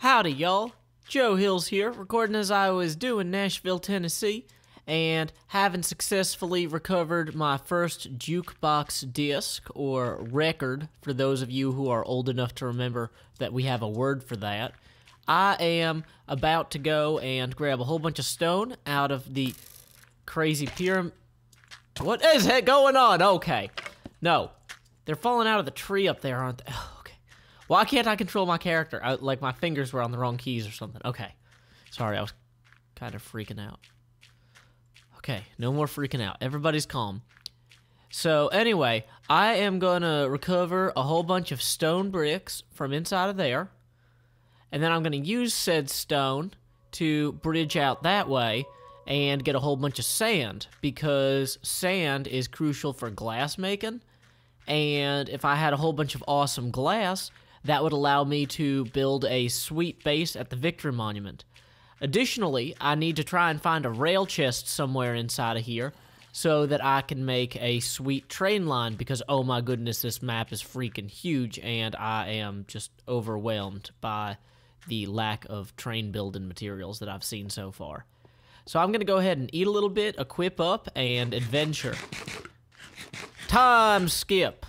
Howdy, y'all. Joe Hills here, recording as I was doing in Nashville, Tennessee, and having successfully recovered my first jukebox disc, or record, for those of you who are old enough to remember that we have a word for that. I am about to go and grab a whole bunch of stone out of the crazy pyramid. What is that going on? Okay. No. They're falling out of the tree up there, aren't they? Why can't I control my character? I, like my fingers were on the wrong keys or something. Okay. Sorry, I was kind of freaking out. Okay, no more freaking out. Everybody's calm. So, anyway, I am going to recover a whole bunch of stone bricks from inside of there. And then I'm going to use said stone to bridge out that way and get a whole bunch of sand because sand is crucial for glass making. And if I had a whole bunch of awesome glass, that would allow me to build a sweet base at the Victory Monument. Additionally, I need to try and find a rail chest somewhere inside of here so that I can make a sweet train line because oh my goodness, this map is freaking huge and I am just overwhelmed by the lack of train building materials that I've seen so far. So I'm going to go ahead and eat a little bit, equip up, and adventure. Time skip.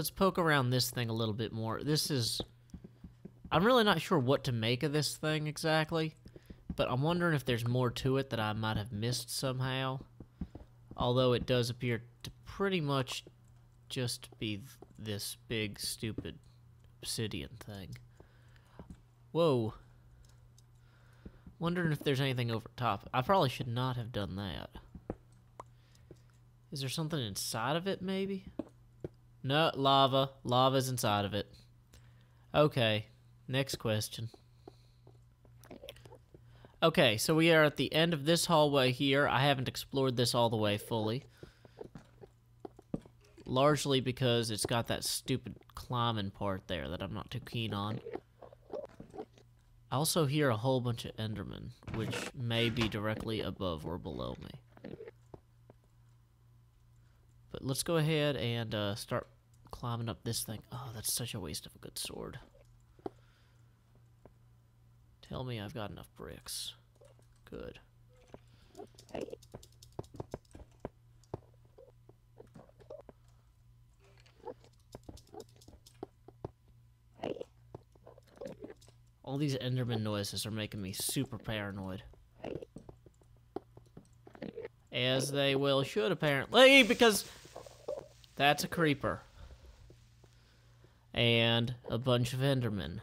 Let's poke around this thing a little bit more. This is... I'm really not sure what to make of this thing exactly, but I'm wondering if there's more to it that I might have missed somehow. Although it does appear to pretty much just be th this big, stupid obsidian thing. Whoa. Wondering if there's anything over top. I probably should not have done that. Is there something inside of it, maybe? No, lava. Lava's inside of it. Okay, next question. Okay, so we are at the end of this hallway here. I haven't explored this all the way fully. Largely because it's got that stupid climbing part there that I'm not too keen on. I also hear a whole bunch of Endermen, which may be directly above or below me. But let's go ahead and uh, start climbing up this thing. Oh, that's such a waste of a good sword. Tell me I've got enough bricks. Good. All these Enderman noises are making me super paranoid. As they will should, apparently, because that's a creeper. And a bunch of Endermen.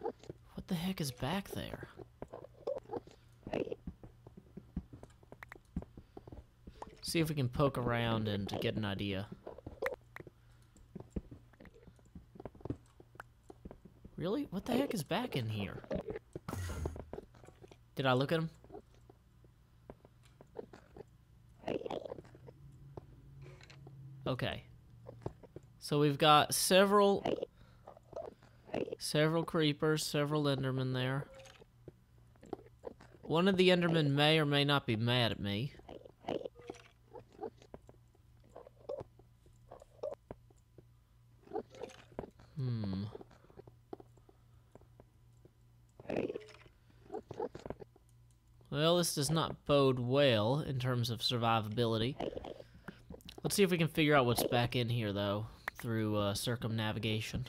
What the heck is back there? See if we can poke around and get an idea. Really? What the heck is back in here? Did I look at him? Okay. So we've got several several creepers, several endermen there. One of the endermen may or may not be mad at me. Hmm. Well, this does not bode well in terms of survivability. Let's see if we can figure out what's back in here, though, through uh, circumnavigation.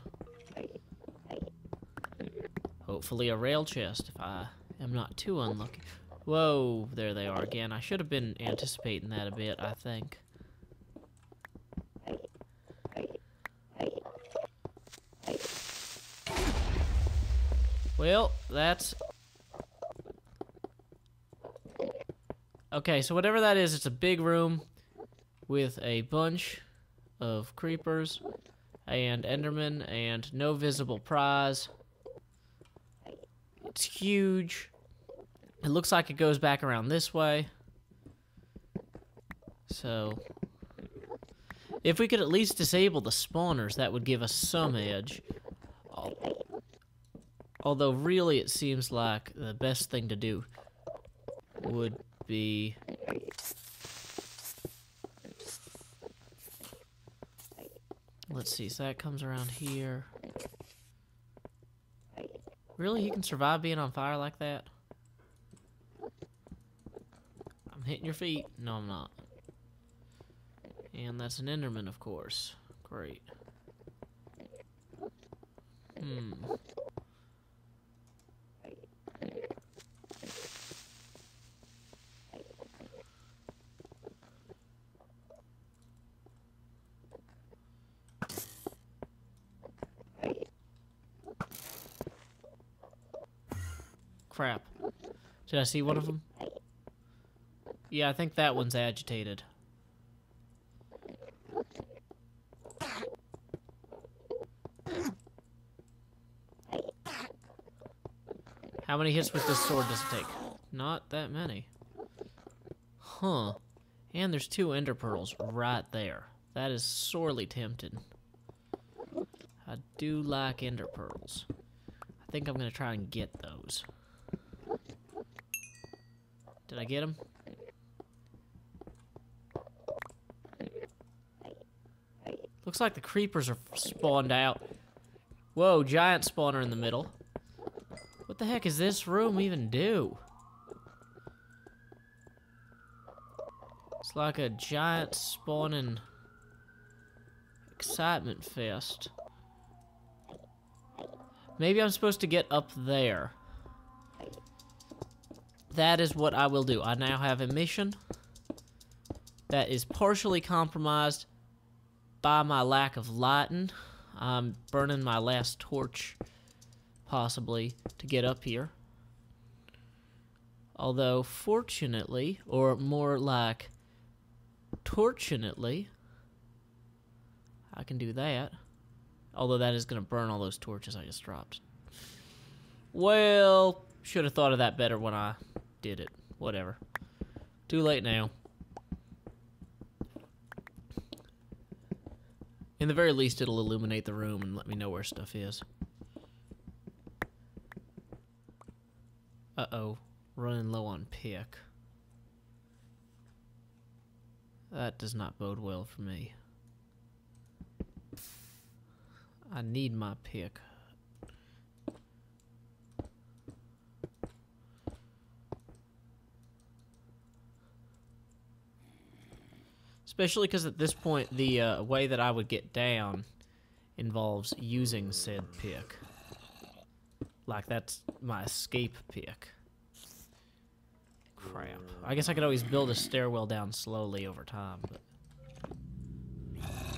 Hopefully a rail chest, if I am not too unlucky. Whoa, there they are again. I should have been anticipating that a bit, I think. Well, that's Okay, so whatever that is, it's a big room with a bunch of creepers and endermen and no visible prize. It's huge. It looks like it goes back around this way. So, if we could at least disable the spawners, that would give us some edge. Although, really, it seems like the best thing to do would be Let's see, so that comes around here. Really? He can survive being on fire like that? I'm hitting your feet. No, I'm not. And that's an Enderman, of course. Great. Hmm. Crap. Did I see one of them? Yeah, I think that one's agitated. How many hits with this sword does it take? Not that many. Huh. And there's two ender pearls right there. That is sorely tempted. I do like ender pearls. I think I'm going to try and get those. Did I get him? Looks like the creepers are spawned out. Whoa, giant spawner in the middle. What the heck is this room even do? It's like a giant spawning excitement fest. Maybe I'm supposed to get up there. That is what I will do. I now have a mission that is partially compromised by my lack of lighting. I'm burning my last torch, possibly, to get up here. Although, fortunately, or more like, tortunately, I can do that. Although that is going to burn all those torches I just dropped. Well, should have thought of that better when I did it. Whatever. Too late now. In the very least, it'll illuminate the room and let me know where stuff is. Uh-oh. Running low on pick. That does not bode well for me. I need my pick. Especially because at this point, the uh, way that I would get down involves using said pick. Like, that's my escape pick. Crap. I guess I could always build a stairwell down slowly over time, but...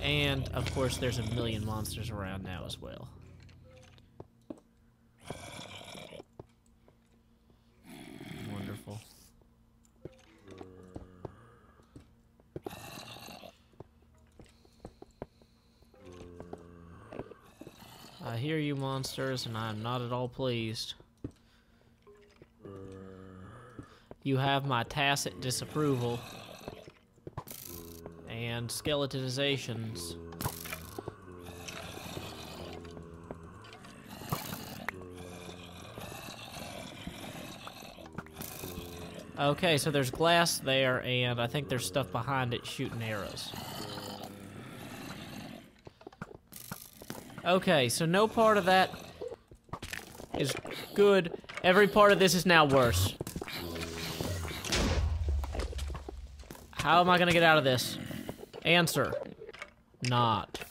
And, of course, there's a million monsters around now as well. I hear you, monsters, and I'm not at all pleased. You have my tacit disapproval and skeletonizations. Okay, so there's glass there, and I think there's stuff behind it shooting arrows. Okay, so no part of that is good. Every part of this is now worse. How am I gonna get out of this? Answer. Not.